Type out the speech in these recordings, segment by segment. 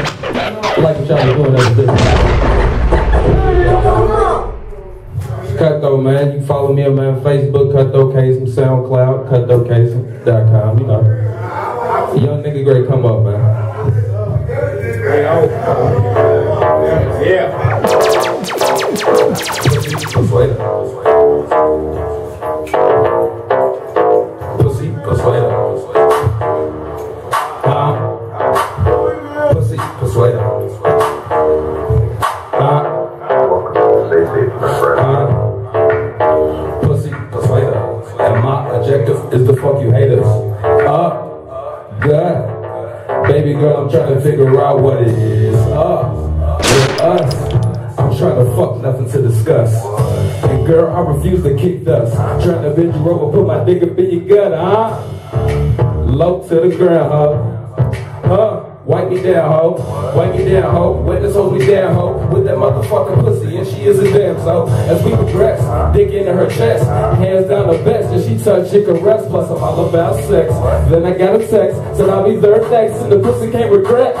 like what y'all doing as a business. Cutthroat, man. You follow me on my Facebook, Cutthroat Kasim, SoundCloud, CutthroatKasim.com, you know. Young nigga great come up, man. Yeah. Objective is to fuck you haters. Uh, God. Baby girl, I'm trying to figure out what it is. Uh, with us. I'm trying to fuck nothing to discuss. And girl, I refuse to kick dust. I'm trying to bend you over, put my dick up in your gut, huh? Low to the ground, huh? Huh? Wipe me down, ho. Wipe me down, ho. Witness hold me down, ho. With that motherfucking pussy, and she is a damn so. As we progress, dick into her chest, hands down the best, and she touch it caress. Plus I'm all about sex. Then I got a text, said I'll be there next, and the pussy can't regret.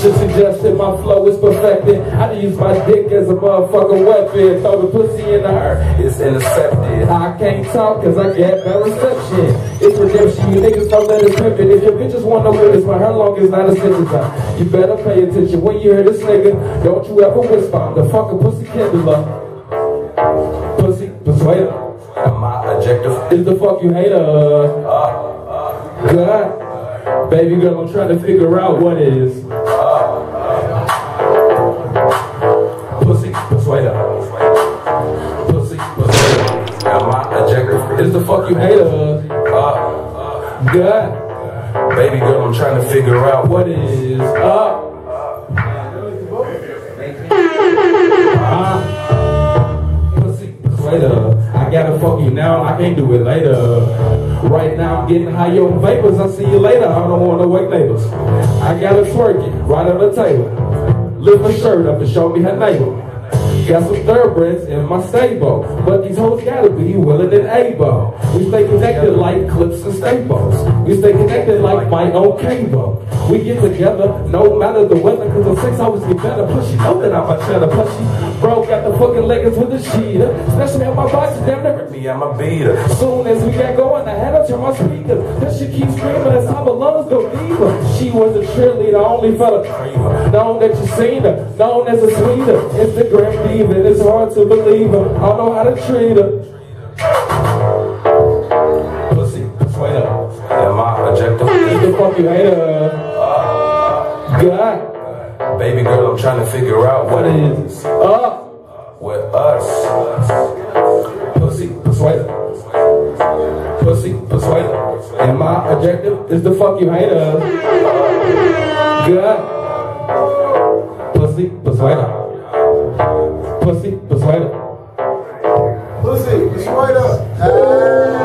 Should suggest that my flow is perfected. I use my dick as a motherfucking weapon. Throw the pussy into her, it's intercepted. I can't talk cause I get bad reception. It's redemption, you niggas know that it's pimpin'. If your bitches wanna witness my hair long is not a uh, you better pay attention when you hear this nigga. Don't you ever whisper, I'm the fucking pussy kindler. Pussy persuader. And my objective is to fuck you hater. Uh, God. Baby girl, I'm trying to figure out what it is. Pussy persuader. Pussy persuader. And my objective is to fuck you hater. Uh, God. Baby girl, I'm trying to figure out what is up. Pussy persuader. I gotta fuck you now, I can't do it later. Right now I'm getting high on vapors, I'll see you later, I don't wanna wait neighbors. I gotta twerk it right on the table. Lift her shirt up and show me her navel. Got some thoroughbreds in my stable, but these hoes gotta be willing and able. We stay connected like clips and staples. We stay connected like my own cable. We get together no matter the weather, cause the sex always get better. Plus she know that I'm a cheddar. Plus she broke got the fucking leggings with the sheeter. Especially on my box, damn near me, I'm a beater. Soon as we got going, I had her turn my speakers. Then she keeps screaming, that's how the lungs go deeper. She was a cheerleader, only the creamer. Known that you seen her, known as a sweeter. Instagram diva, it's hard to believe her. I don't know how to treat her. Pussy, persuader. And I objective? to fuck you hater. God. Baby girl, I'm trying to figure out what it is. Uh, with us. Pussy, persuader. Pussy, persuader. And my objective is to fuck you hater. God. Pussy, persuader. Pussy, persuader. Pussy, straight up. What up, man?